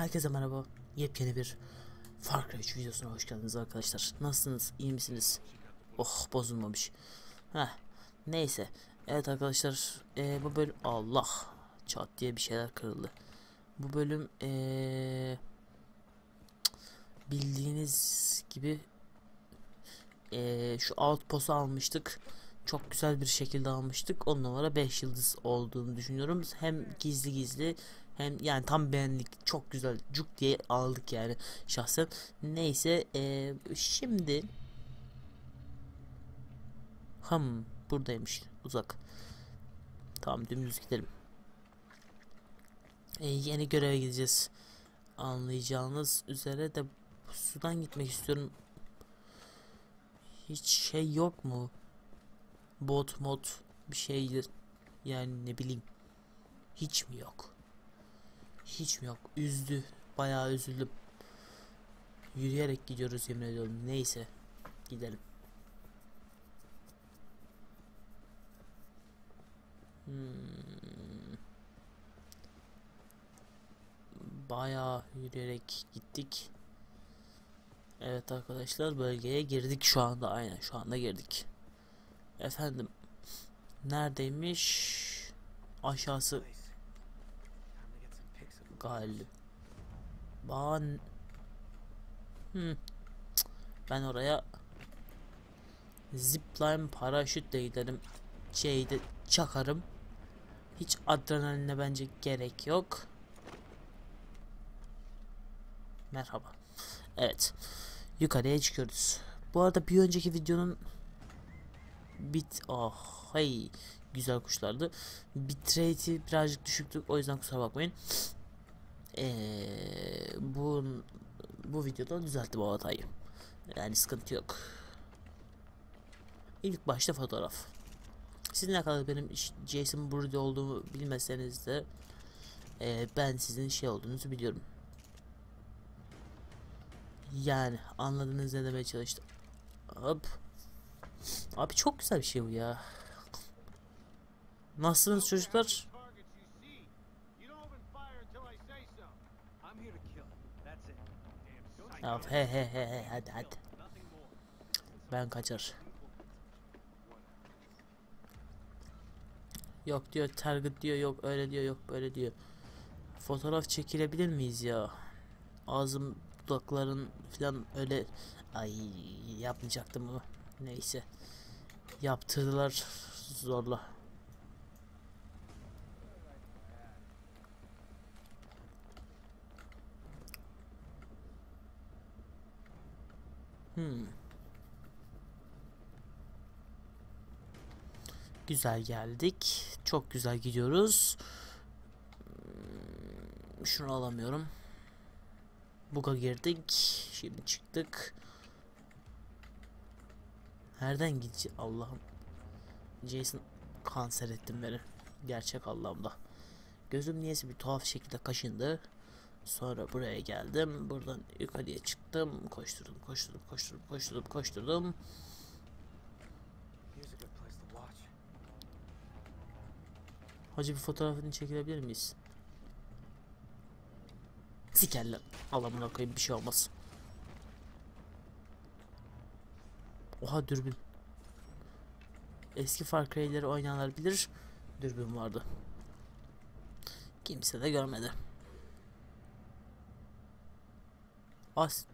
Herkese merhaba. Yepyeni bir Far Cry 3 videosuna hoş geldiniz arkadaşlar. Nasılsınız? İyi misiniz? Oh bozulmamış. Heh. Neyse. Evet arkadaşlar. eee, bu bölüm... Allah. Çat diye bir şeyler kırıldı. Bu bölüm... eee, bildiğiniz gibi... eee, şu outpost'u almıştık. Çok güzel bir şekilde almıştık. 10 numara 5 yıldız olduğunu düşünüyorum. Hem gizli gizli hem yani tam beğendik. Çok güzel. Cuk diye aldık yani şahsen. Neyse eee, şimdi Ham buradaymış uzak. Tamam dümdüz gidelim. Ee, yeni göreve gideceğiz. Anlayacağınız üzere de sudan gitmek istiyorum. Hiç şey yok mu? Bot mod bir şeydir. Yani ne bileyim. Hiç mi yok? Hiç mi yok? Üzdü. Bayağı üzüldüm. Yürüyerek gidiyoruz yemin ediyorum. Neyse. Gidelim. Hmm. Bayağı yürüyerek gittik. Evet arkadaşlar bölgeye girdik şu anda aynen şu anda girdik. Efendim neredeymiş? Aşağısı galiba. Hmm. Ben oraya zipline paraşütle giderim. Şeyde çakarım. Hiç adrenaline bence gerek yok. Merhaba. Evet. Yukarıya çıkıyoruz. Bu arada bir önceki videonun bit oh hey güzel kuşlardı. Bitrate'i birazcık düşüktü. O yüzden kusura bakmayın. Ee, bu bu videoda düzelttim o hatayı. Yani sıkıntı yok. İlk başta fotoğraf. Siz ne kadar benim Jason Brody olduğumu bilmeseniz de e, ben sizin şey olduğunuzu biliyorum. Yani anladınız ne demeye çalıştım. Hop. Abi çok güzel bir şey bu ya. Nasılsınız çocuklar? Ya he he he he hadi hadi. Ben kaçar. Yok diyor target diyor yok öyle diyor yok böyle diyor. Fotoğraf çekilebilir miyiz ya? Ağzım dudakların falan öyle ay yapmayacaktım ama neyse. Yaptırdılar zorla. Hmm. Güzel geldik. Çok güzel gidiyoruz. Hmm, Şunu alamıyorum. Buga girdik. Şimdi çıktık. Nereden gideceğiz? Allah'ım. Jason kanser ettin beni. Gerçek Allah'ımda. Gözüm niyeyse bir tuhaf şekilde kaşındı. Sonra buraya geldim. Buradan yukarıya çıktım. Koşturdum, koşturdum, koşturdum, koşturdum, koşturdum. Hacı bir fotoğrafını çekilebilir miyiz? Sikerler. Allah'ımına koyayım bir şey olmaz. Oha dürbün. Eski Far Cry'leri oynayanlar bilir. Dürbün vardı. Kimse de görmedi. As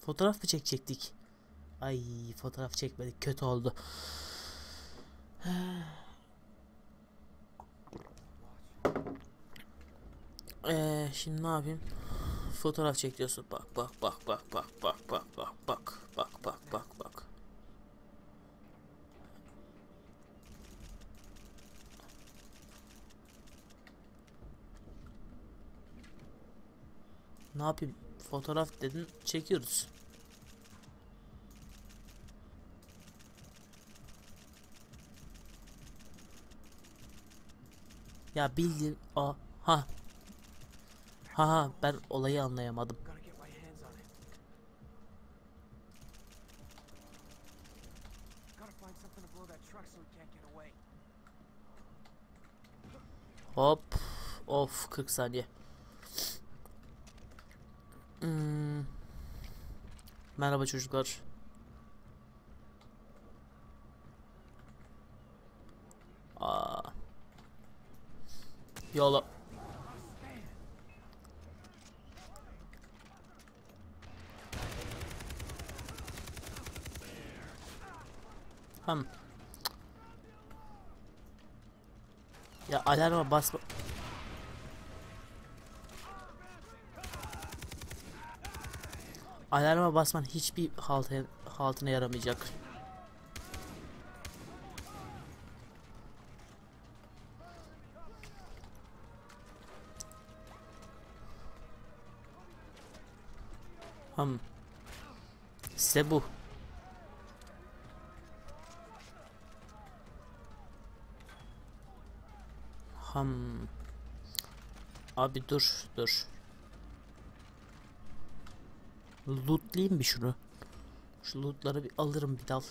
fotoğraf mı çekecektik? Ay fotoğraf çekmedik kötü oldu. Eee şimdi ne yapayım? Fotoğraf çekiyorsun. Bak bak bak bak bak bak bak bak bak bak bak bak bak. Ne yapayım? Fotoğraf dedin çekiyoruz. Ya bildiğin a ha ha ha ben olayı anlayamadım. Hop of 40 saniye. Hmm. Merhaba çocuklar. Aa. Yola. Ham. Ya alarma basma. Alarma basman hiçbir haltı, haltına yaramayacak. Ham. Size bu. Ham. Abi dur dur. Lootlayayım bir şunu. Şu lootları bir alırım bir dal.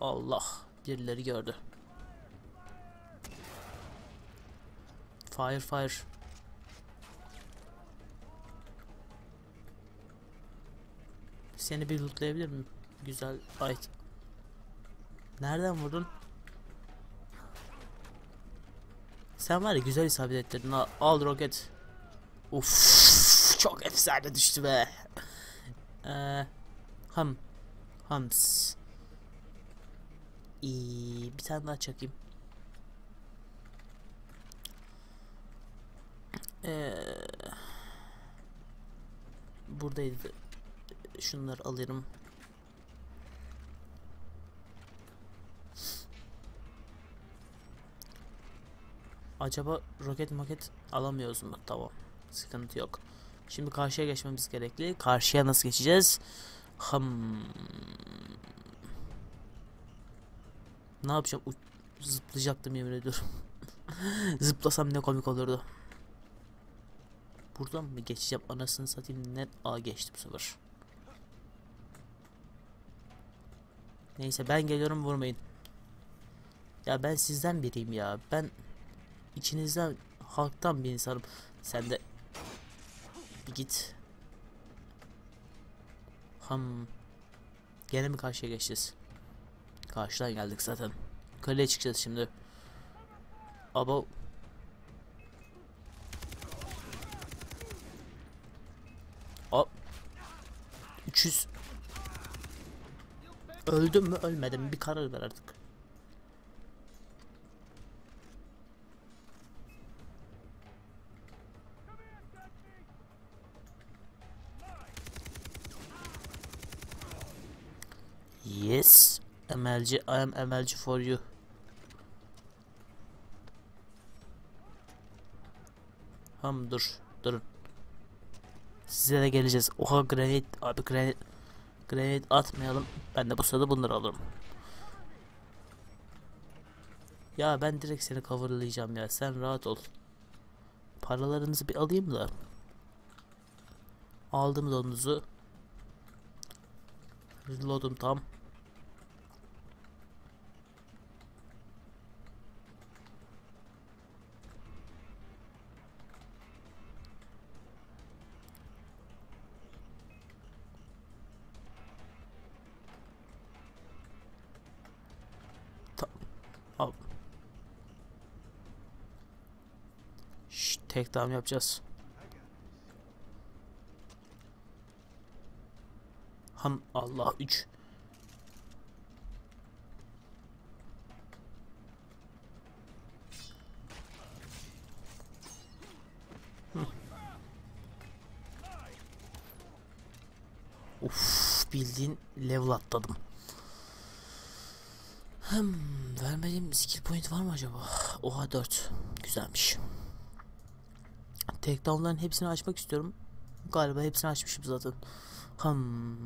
Allah birileri gördü. Fire fire. Seni bir lootlayabilir miyim? Güzel ait. Nereden vurdun? Sen var ya güzel isabet ettirdin. Al, al roket. Uf, çok efsane düştü be. Ee, ham. Hams. İyi, bir tane daha çakayım. Ee, buradaydı. Şunları alırım. Acaba roket maket alamıyoruz mu? Tamam. Sıkıntı yok. Şimdi karşıya geçmemiz gerekli. Karşıya nasıl geçeceğiz? Hım. Ne yapacağım? U zıplayacaktım yemin ediyorum. Zıplasam ne komik olurdu. Buradan mı geçeceğim? Anasını satayım. Net A geçti bu. Neyse ben geliyorum vurmayın. Ya ben sizden biriyim ya. Ben içinizden halktan bir insanım. Sen de git. Ham. Gene mi karşıya geçeceğiz? Karşıdan geldik zaten. Kaleye çıkacağız şimdi. Aba Hop. 300 Öldüm mü ölmedim bir karar ver artık. Yes. MLG I am MLG for you. Ham dur. Durun. Size de geleceğiz. Oha granit abi granit granit atmayalım. Ben de bu sırada bunları alırım. Ya ben direkt seni coverlayacağım ya. Sen rahat ol. Paralarınızı bir alayım da. Aldım donuzu. Reload'um tam. Down yapacağız. Ham Allah 3. Uf bildiğin level atladım. Hmm, vermediğim skill point var mı acaba? Oha 4. Güzelmiş. Takedown'ların hepsini açmak istiyorum. Galiba hepsini açmışım zaten. Hmm.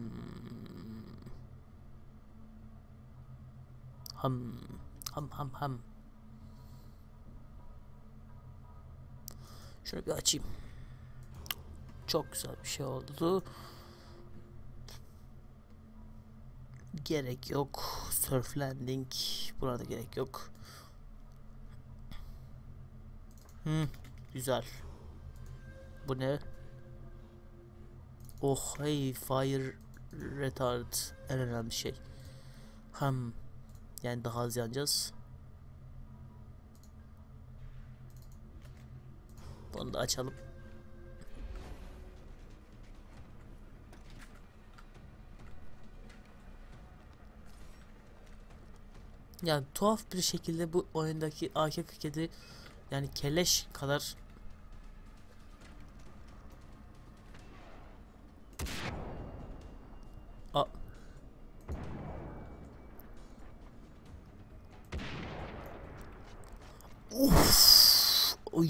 Ham ham ham ham. Şunu bir açayım. Çok güzel bir şey oldu. Gerek yok. Surf landing. Burada gerek yok. Hmm, güzel. Bu ne? Oh hey fire retard en önemli şey. Hem yani daha az yanacağız. Bunu da açalım. Yani tuhaf bir şekilde bu oyundaki AK-47 yani keleş kadar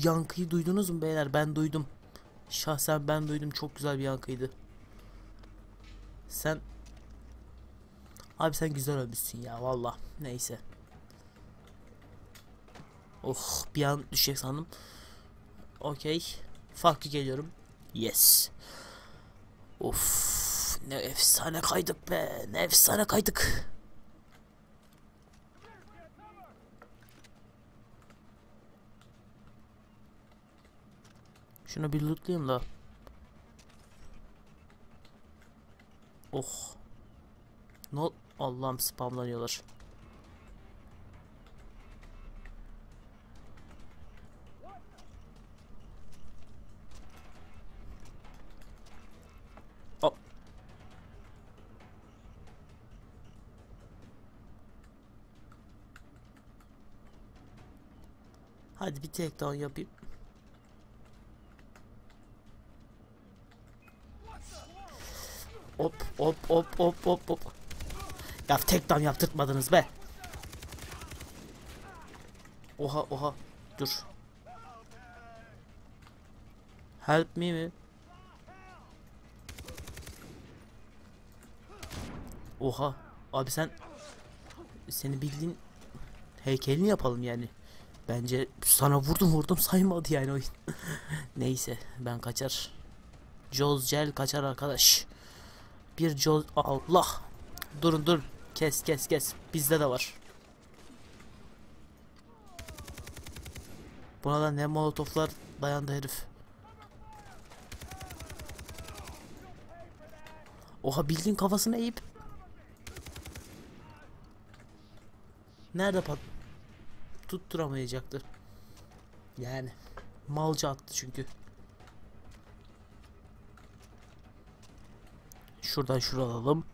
yankıyı duydunuz mu beyler? Ben duydum. Şahsen ben duydum. Çok güzel bir yankıydı. Sen Abi sen güzel ölmüşsün ya valla. Neyse. Oh bir an düşecek sandım. Okey. Farklı geliyorum. Yes. Of ne efsane kaydık be. Ne efsane kaydık. Şunu bir lootlayayım da. Oh. Ne ol- Allah'ım spamlanıyorlar. Hop. Hadi bir tek daha yapayım. Hop hop hop hop hop. Ya tek dam yaptırtmadınız be. Oha oha. Dur. Help me mi? Oha. Abi sen seni bildiğin heykelini yapalım yani. Bence sana vurdum vurdum saymadı yani oyun. Neyse ben kaçar. Joz Gel kaçar arkadaş. Bir Joz Allah. Durun dur. Kes kes kes. Bizde de var. Buna da ne molotoflar dayandı herif. Oha bildiğin kafasını eğip. Nerede pat tutturamayacaktı. Yani malca attı çünkü. Şuradan şuraya alalım.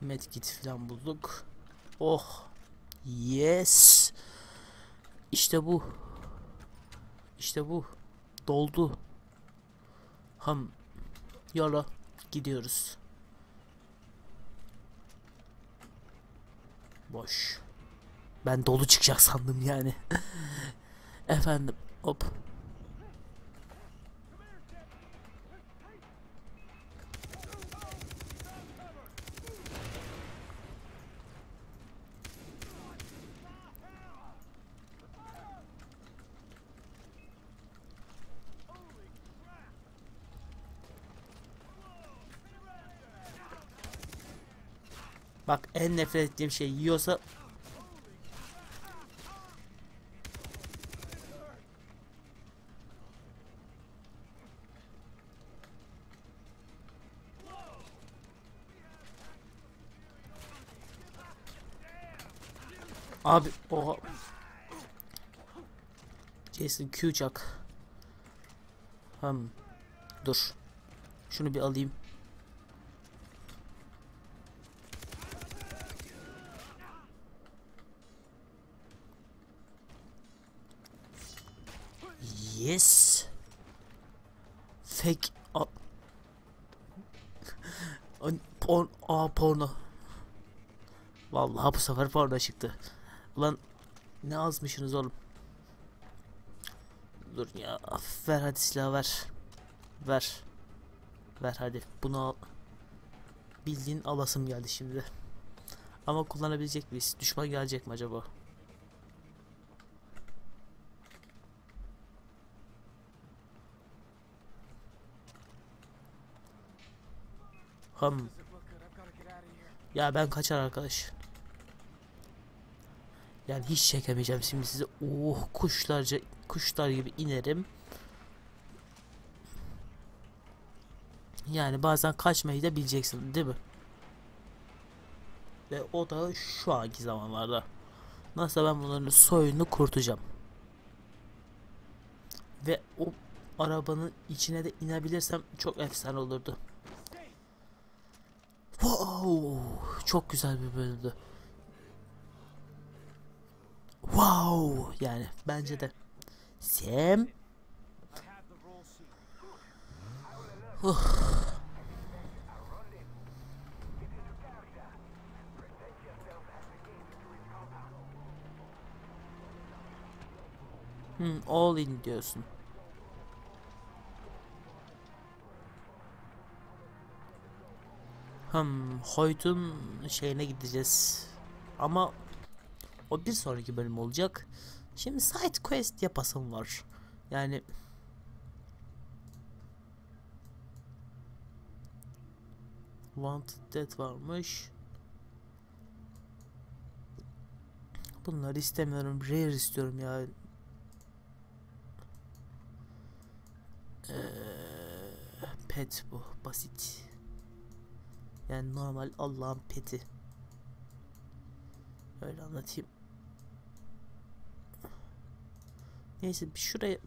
Medkit falan bulduk. Oh. Yes. İşte bu. İşte bu. Doldu. Ham. Yola gidiyoruz. Boş. Ben dolu çıkacak sandım yani. Efendim. Hop. Bak en nefret ettiğim şey yiyorsa Abi oha. Jason Q çak. Hmm Dur. Şunu bir alayım Yes. Fake. A Porn. Aa porno. Vallahi bu sefer porno çıktı. Ulan ne azmışsınız oğlum. Dur ya. Ver hadi silah ver. Ver. Ver hadi. Bunu al. Bildiğin alasım geldi şimdi. Ama kullanabilecek miyiz? Düşman gelecek mi acaba? Ham. Ya ben kaçar arkadaş. Yani hiç çekemeyeceğim şimdi size. Oh kuşlarca kuşlar gibi inerim. Yani bazen kaçmayı da bileceksin değil mi? Ve o da şu anki zamanlarda. Nasıl ben bunların soyunu kurtacağım. Ve o arabanın içine de inebilirsem çok efsane olurdu. Wow, çok güzel bir bölümdü. Wow, yani bence de. Sam. Huh. Hmm, all in diyorsun. Hmm, Hoyt'un şeyine gideceğiz. Ama o bir sonraki bölüm olacak. Şimdi side quest yapasım var. Yani Wanted Dead varmış. Bunları istemiyorum. Rare istiyorum ya. Ee, pet bu. Basit. Yani normal Allah'ın peti. Öyle anlatayım. Neyse bir şuraya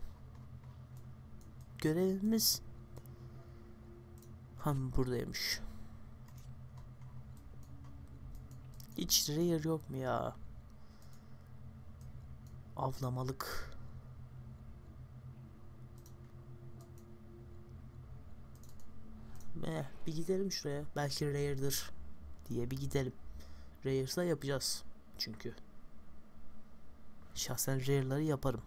görevimiz ham buradaymış. Hiç rare yok mu ya? Avlamalık. Eh, bir gidelim şuraya. Belki rare'dır diye bir gidelim. Rare'sa yapacağız. Çünkü. Şahsen rare'ları yaparım.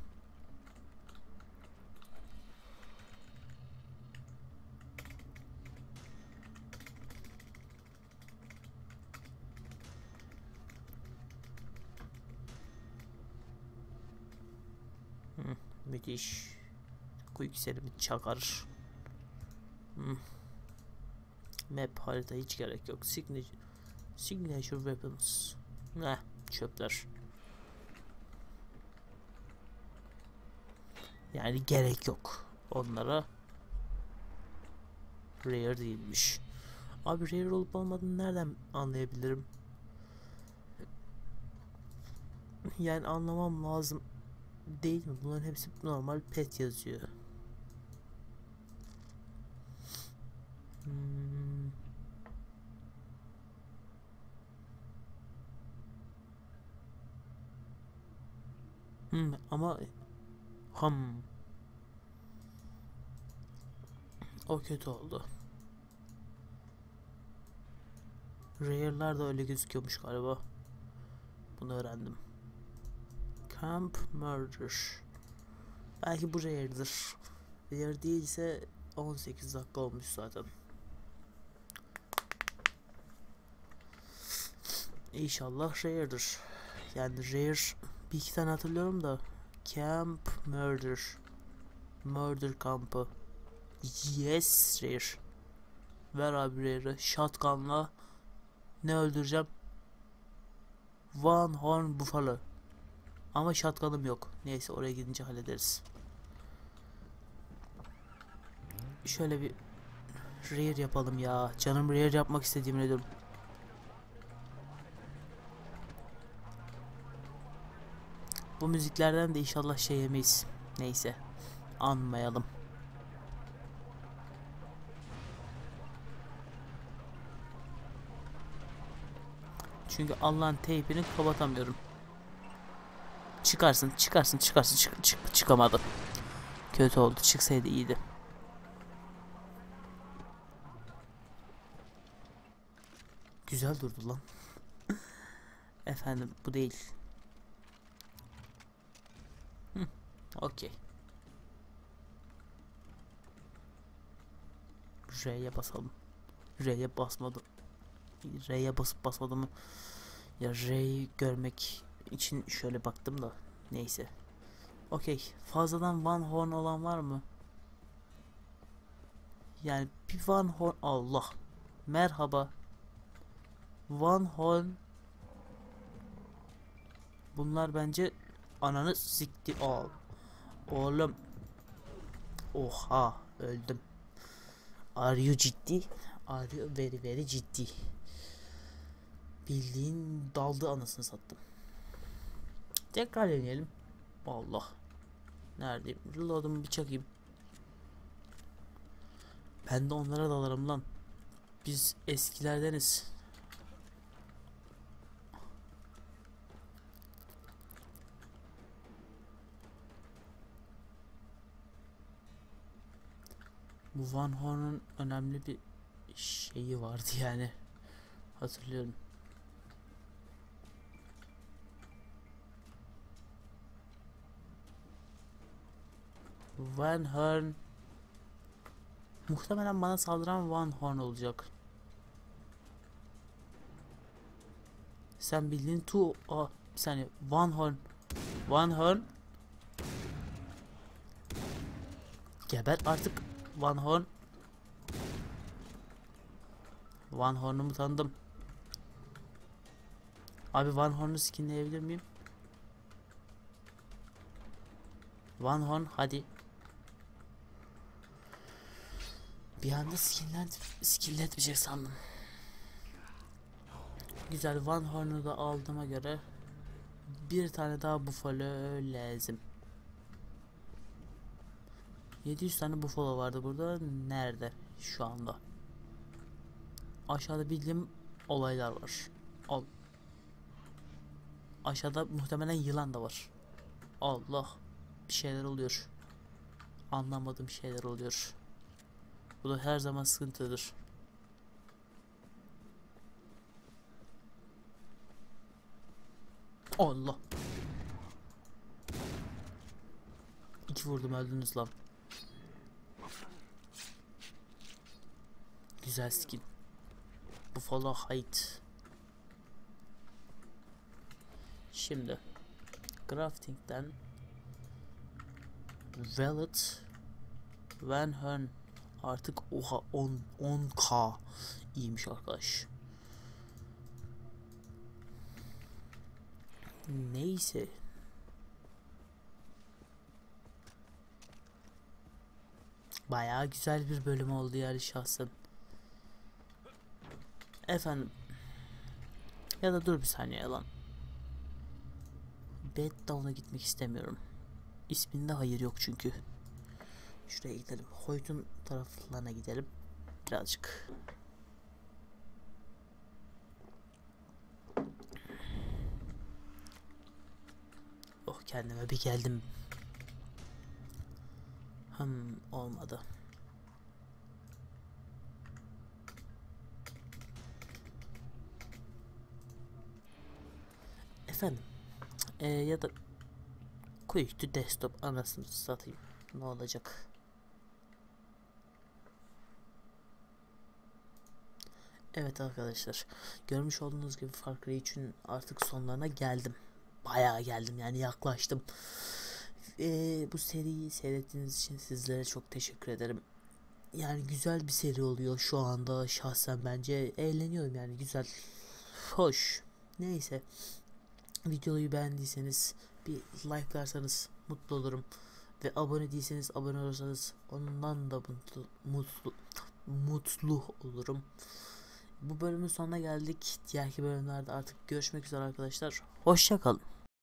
Hı, müthiş. Quicksilver'i çakar. Hı. Map harita hiç gerek yok. Signature, signature weapons. Ne çöpler. Yani gerek yok onlara. Rare değilmiş. Abi rare olup olmadığını nereden anlayabilirim? Yani anlamam lazım değil mi? Bunların hepsi normal pet yazıyor. Hmm. Hmm, ama ham o kötü oldu. Rare'lar da öyle gözüküyormuş galiba. Bunu öğrendim. Camp Murder. Belki bu rare'dir. Rare değilse 18 dakika olmuş zaten. İnşallah rare'dir. Yani rare bir iki tane hatırlıyorum da. Camp Murder. Murder kampı. Yes rare Ver abi rare'ı Shotgun'la. Ne öldüreceğim? One Horn Buffalo. Ama shotgun'ım yok. Neyse oraya gidince hallederiz. Şöyle bir Rare yapalım ya. Canım rare yapmak istediğim nedir Bu müziklerden de inşallah şey yemeyiz. Neyse. Anmayalım. Çünkü Allah'ın teypini kapatamıyorum. Çıkarsın, çıkarsın, çıkarsın, çık, çık, çıkamadı. Kötü oldu. Çıksaydı iyiydi. Güzel durdu lan. Efendim bu değil. Okey. R'ye basalım. R'ye basmadım. R'ye basıp basmadım. Ya R'yi görmek için şöyle baktım da. Neyse. Okey. Fazladan one horn olan var mı? Yani bir one horn... Allah. Merhaba. One horn... Bunlar bence ananı sikti. Aa, Oğlum. Oha öldüm. Are you ciddi? Are you very very ciddi? Bildiğin daldı anasını sattım. Tekrar deneyelim. Allah. Neredeyim? Reload'umu bir çakayım. Ben de onlara dalarım lan. Biz eskilerdeniz. Bu Van Horn'un önemli bir şeyi vardı yani. Hatırlıyorum. Van Horn Muhtemelen bana saldıran Van Horn olacak. Sen bildiğin tu Aa, bir saniye Van Horn Van Horn Geber artık Van Horn Van Horn'umu tanıdım. Abi Van Horn'u skinleyebilir miyim? Van Horn hadi. Bir anda skilllet, skilletmeyecek sandım. Güzel Van Horn'u da aldığıma göre bir tane daha Buffalo lazım. 700 tane Buffalo vardı burada. Nerede şu anda? Aşağıda bildiğim olaylar var. Al. Aşağıda muhtemelen yılan da var. Allah. Bir şeyler oluyor. Anlamadığım şeyler oluyor. Bu da her zaman sıkıntıdır. Allah. İki vurdum öldünüz lan. Güzel skin. Buffalo height. Şimdi crafting'den Velvet Van Horn artık oha 10 10k iyiymiş arkadaş. Neyse. Bayağı güzel bir bölüm oldu yani şahsen. Efendim. Ya da dur bir saniye lan. Beddown'a gitmek istemiyorum. İsminde hayır yok çünkü. Şuraya gidelim. Hoyt'un taraflarına gidelim. Birazcık. Oh kendime bir geldim. Hmm olmadı. Efendim. Ee, ya da Quick to desktop anasını satayım. Ne olacak? Evet arkadaşlar. Görmüş olduğunuz gibi Far Cry 3'ün artık sonlarına geldim. Bayağı geldim yani yaklaştım. Ee, bu seriyi seyrettiğiniz için sizlere çok teşekkür ederim. Yani güzel bir seri oluyor şu anda şahsen bence eğleniyorum yani güzel. Hoş. Neyse. Videoyu beğendiyseniz bir likelarsanız mutlu olurum. Ve abone değilseniz abone olursanız ondan da mutlu, mutlu, mutlu olurum. Bu bölümün sonuna geldik. Diğerki bölümlerde artık görüşmek üzere arkadaşlar. Hoşçakalın.